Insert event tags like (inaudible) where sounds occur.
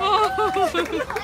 oh. (laughs) (laughs)